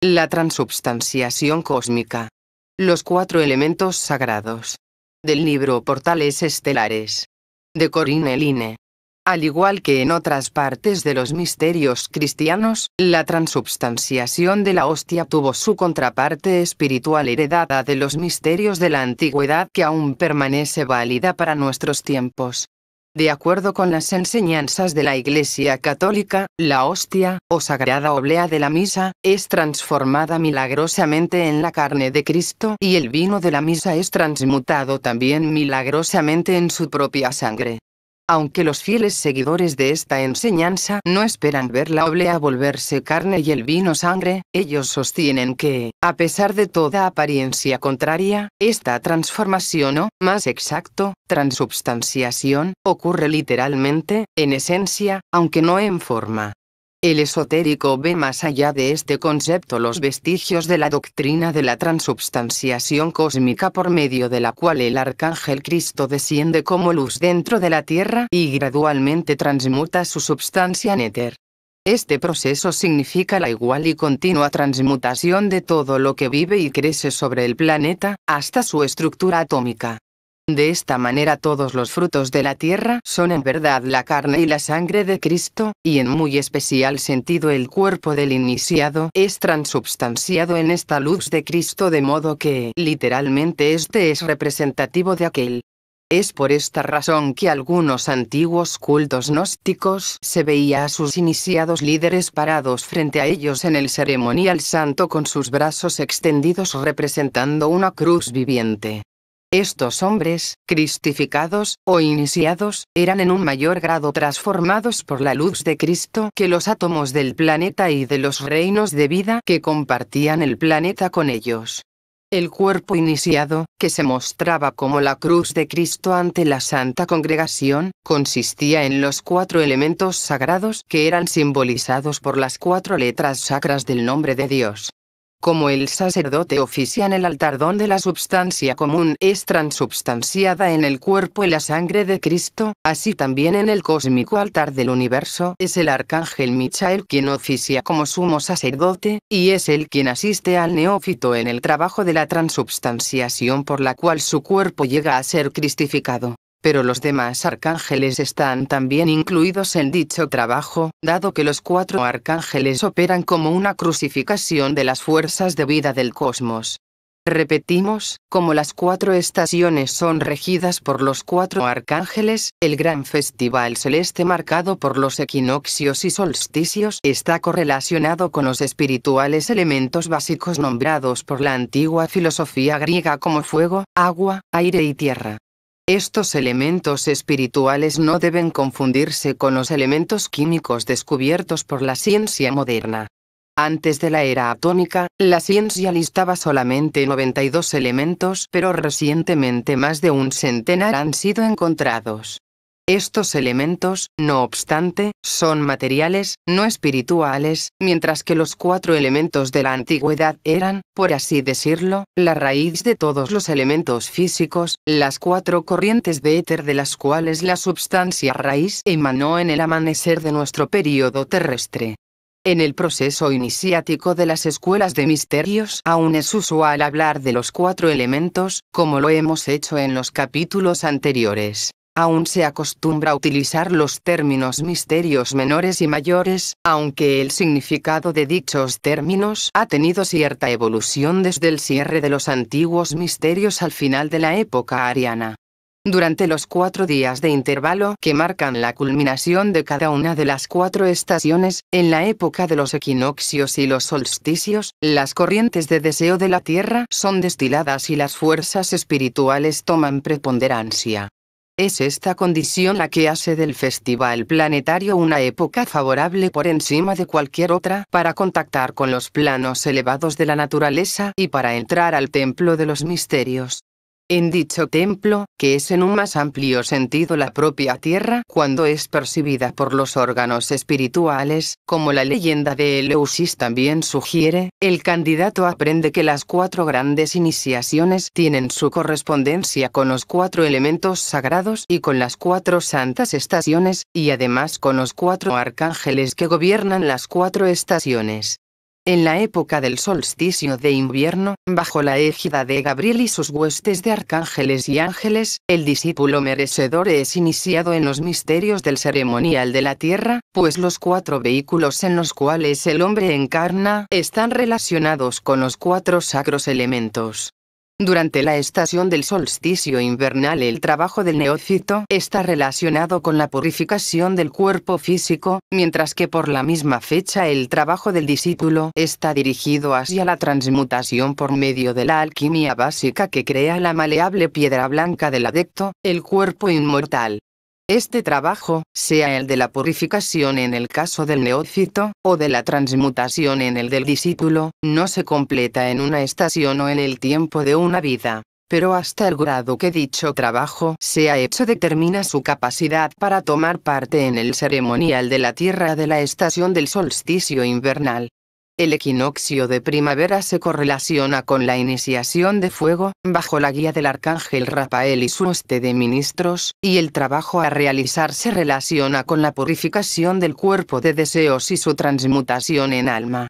La transubstanciación cósmica. Los cuatro elementos sagrados. Del libro Portales Estelares. De Corinne Line. Al igual que en otras partes de los misterios cristianos, la transubstanciación de la hostia tuvo su contraparte espiritual heredada de los misterios de la antigüedad que aún permanece válida para nuestros tiempos. De acuerdo con las enseñanzas de la Iglesia Católica, la hostia, o sagrada oblea de la misa, es transformada milagrosamente en la carne de Cristo y el vino de la misa es transmutado también milagrosamente en su propia sangre. Aunque los fieles seguidores de esta enseñanza no esperan ver la oblea volverse carne y el vino sangre, ellos sostienen que, a pesar de toda apariencia contraria, esta transformación o, más exacto, transubstanciación, ocurre literalmente, en esencia, aunque no en forma. El esotérico ve más allá de este concepto los vestigios de la doctrina de la transubstanciación cósmica por medio de la cual el arcángel Cristo desciende como luz dentro de la tierra y gradualmente transmuta su substancia en éter. Este proceso significa la igual y continua transmutación de todo lo que vive y crece sobre el planeta, hasta su estructura atómica. De esta manera todos los frutos de la tierra son en verdad la carne y la sangre de Cristo, y en muy especial sentido el cuerpo del iniciado es transubstanciado en esta luz de Cristo de modo que, literalmente este es representativo de aquel. Es por esta razón que algunos antiguos cultos gnósticos se veía a sus iniciados líderes parados frente a ellos en el ceremonial santo con sus brazos extendidos representando una cruz viviente. Estos hombres, cristificados, o iniciados, eran en un mayor grado transformados por la luz de Cristo que los átomos del planeta y de los reinos de vida que compartían el planeta con ellos. El cuerpo iniciado, que se mostraba como la cruz de Cristo ante la Santa Congregación, consistía en los cuatro elementos sagrados que eran simbolizados por las cuatro letras sacras del nombre de Dios. Como el sacerdote oficia en el altar donde la substancia común es transubstanciada en el cuerpo y la sangre de Cristo, así también en el cósmico altar del universo es el arcángel Michael quien oficia como sumo sacerdote, y es él quien asiste al neófito en el trabajo de la transubstanciación por la cual su cuerpo llega a ser cristificado pero los demás arcángeles están también incluidos en dicho trabajo, dado que los cuatro arcángeles operan como una crucificación de las fuerzas de vida del cosmos. Repetimos, como las cuatro estaciones son regidas por los cuatro arcángeles, el gran festival celeste marcado por los equinoccios y solsticios está correlacionado con los espirituales elementos básicos nombrados por la antigua filosofía griega como fuego, agua, aire y tierra. Estos elementos espirituales no deben confundirse con los elementos químicos descubiertos por la ciencia moderna. Antes de la era atómica, la ciencia listaba solamente 92 elementos, pero recientemente más de un centenar han sido encontrados. Estos elementos, no obstante, son materiales, no espirituales, mientras que los cuatro elementos de la antigüedad eran, por así decirlo, la raíz de todos los elementos físicos, las cuatro corrientes de éter de las cuales la substancia raíz emanó en el amanecer de nuestro período terrestre. En el proceso iniciático de las escuelas de misterios aún es usual hablar de los cuatro elementos, como lo hemos hecho en los capítulos anteriores aún se acostumbra a utilizar los términos misterios menores y mayores, aunque el significado de dichos términos ha tenido cierta evolución desde el cierre de los antiguos misterios al final de la época ariana. Durante los cuatro días de intervalo que marcan la culminación de cada una de las cuatro estaciones, en la época de los equinoccios y los solsticios, las corrientes de deseo de la Tierra son destiladas y las fuerzas espirituales toman preponderancia. Es esta condición la que hace del Festival Planetario una época favorable por encima de cualquier otra para contactar con los planos elevados de la naturaleza y para entrar al templo de los misterios. En dicho templo, que es en un más amplio sentido la propia tierra cuando es percibida por los órganos espirituales, como la leyenda de Eleusis también sugiere, el candidato aprende que las cuatro grandes iniciaciones tienen su correspondencia con los cuatro elementos sagrados y con las cuatro santas estaciones, y además con los cuatro arcángeles que gobiernan las cuatro estaciones. En la época del solsticio de invierno, bajo la égida de Gabriel y sus huestes de arcángeles y ángeles, el discípulo merecedor es iniciado en los misterios del ceremonial de la tierra, pues los cuatro vehículos en los cuales el hombre encarna están relacionados con los cuatro sacros elementos. Durante la estación del solsticio invernal el trabajo del neófito está relacionado con la purificación del cuerpo físico, mientras que por la misma fecha el trabajo del discípulo está dirigido hacia la transmutación por medio de la alquimia básica que crea la maleable piedra blanca del adecto, el cuerpo inmortal. Este trabajo, sea el de la purificación en el caso del neófito, o de la transmutación en el del discípulo, no se completa en una estación o en el tiempo de una vida. Pero hasta el grado que dicho trabajo sea hecho determina su capacidad para tomar parte en el ceremonial de la tierra de la estación del solsticio invernal. El equinoccio de primavera se correlaciona con la iniciación de fuego, bajo la guía del arcángel Rafael y su hoste de ministros, y el trabajo a realizar se relaciona con la purificación del cuerpo de deseos y su transmutación en alma.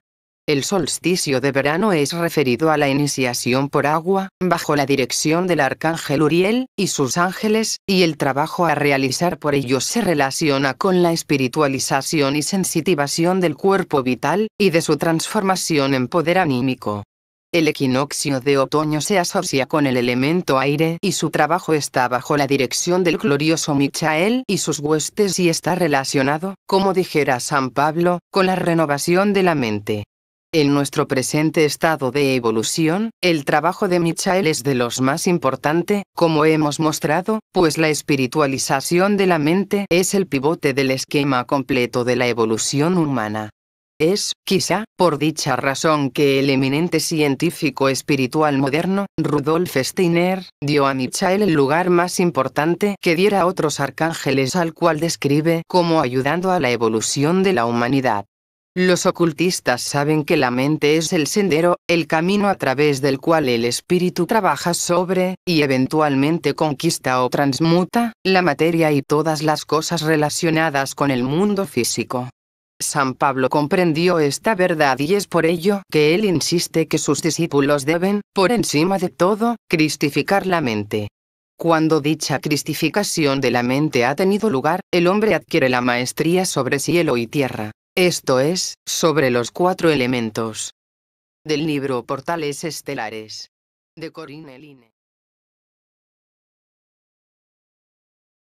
El solsticio de verano es referido a la iniciación por agua, bajo la dirección del arcángel Uriel, y sus ángeles, y el trabajo a realizar por ellos se relaciona con la espiritualización y sensitivación del cuerpo vital, y de su transformación en poder anímico. El equinoccio de otoño se asocia con el elemento aire y su trabajo está bajo la dirección del glorioso Michael y sus huestes y está relacionado, como dijera San Pablo, con la renovación de la mente. En nuestro presente estado de evolución, el trabajo de Michael es de los más importante, como hemos mostrado, pues la espiritualización de la mente es el pivote del esquema completo de la evolución humana. Es, quizá, por dicha razón que el eminente científico espiritual moderno, Rudolf Steiner, dio a Michael el lugar más importante que diera a otros arcángeles al cual describe como ayudando a la evolución de la humanidad. Los ocultistas saben que la mente es el sendero, el camino a través del cual el espíritu trabaja sobre, y eventualmente conquista o transmuta, la materia y todas las cosas relacionadas con el mundo físico. San Pablo comprendió esta verdad y es por ello que él insiste que sus discípulos deben, por encima de todo, cristificar la mente. Cuando dicha cristificación de la mente ha tenido lugar, el hombre adquiere la maestría sobre cielo y tierra. Esto es, sobre los cuatro elementos. Del libro Portales Estelares. De Corinne Line.